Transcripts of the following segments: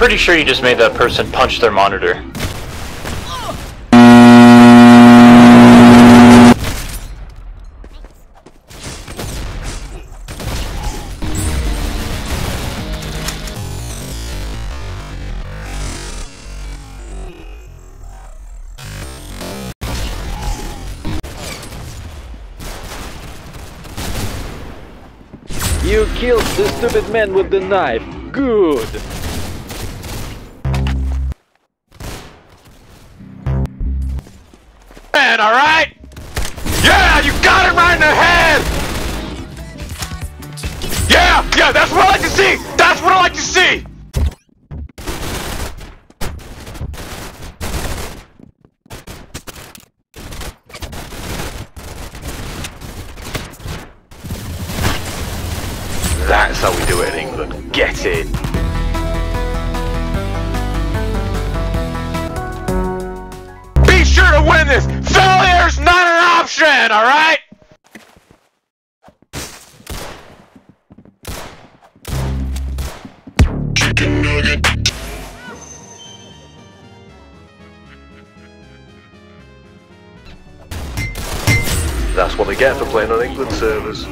pretty sure you just made that person punch their monitor. You killed the stupid man with the knife. Good. Man, alright? Yeah, you got it right in the head! Yeah, yeah, that's what I like to see! That's what I like to see! That's how we do it in England. Get in. An alright? That's what they get for playing on England servers.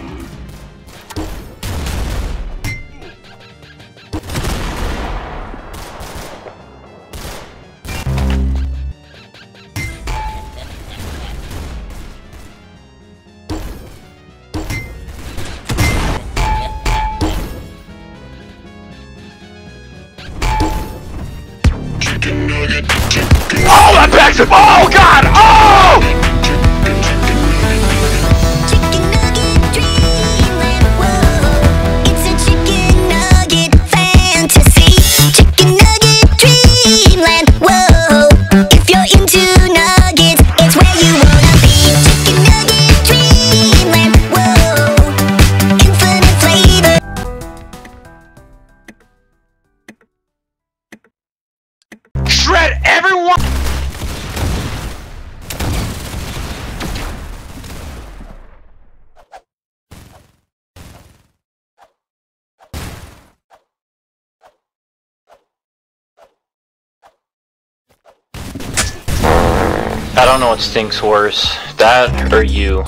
Oh, God! Oh! I don't know what stinks worse, that or you.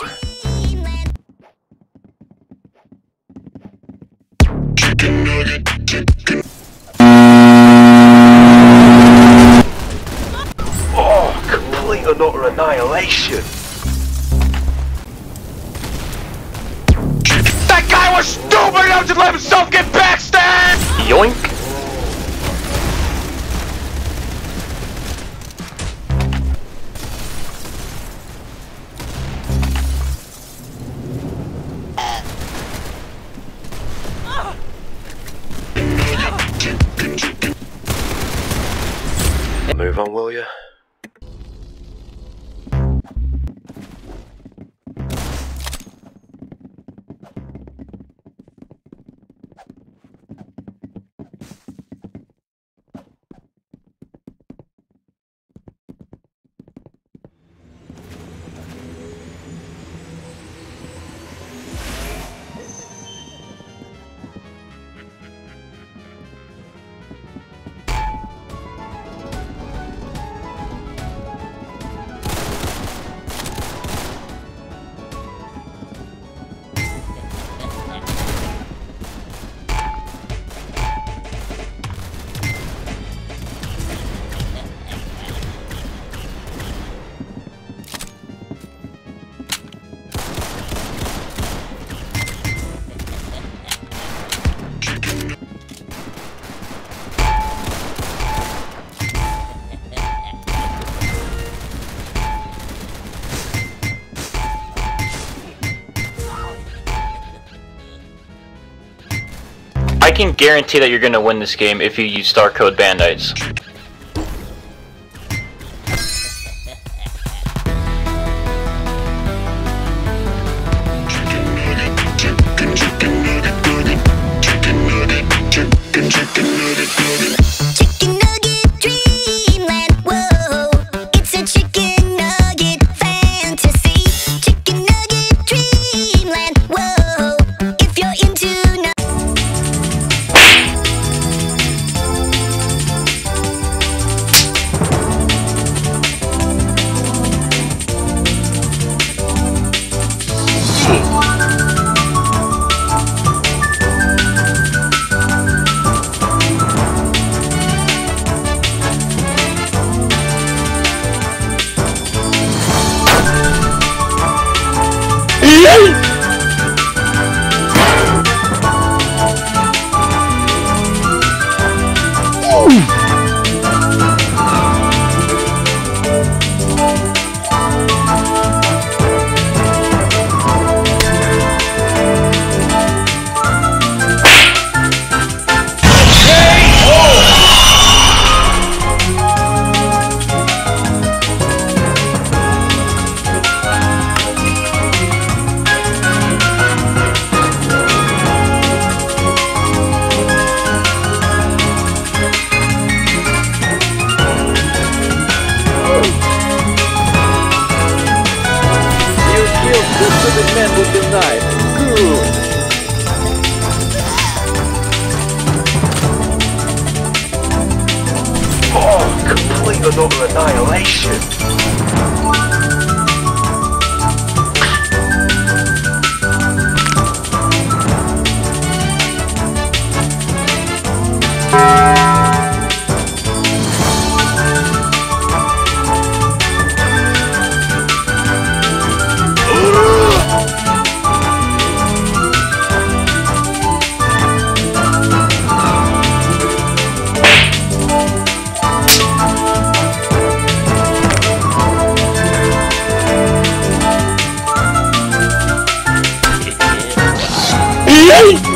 Oh, complete utter annihilation! Move on, will you? I can guarantee that you're gonna win this game if you use Star Code Bandites. You Oh, complete annihilation. Yay!